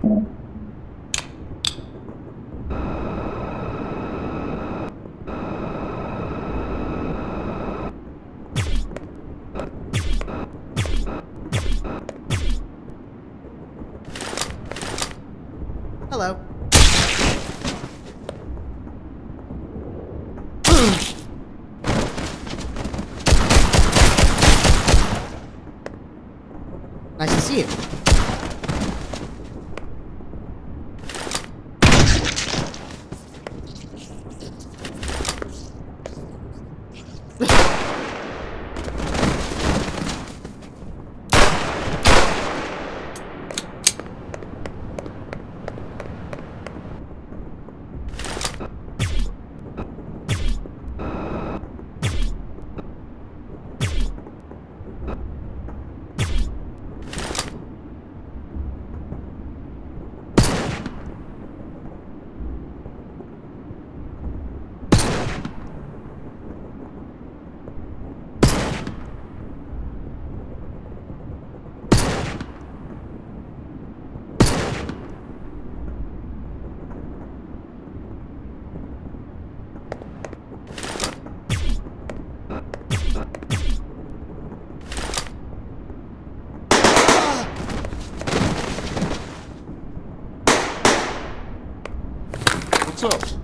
Hello. nice to see you. What's up?